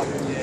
up.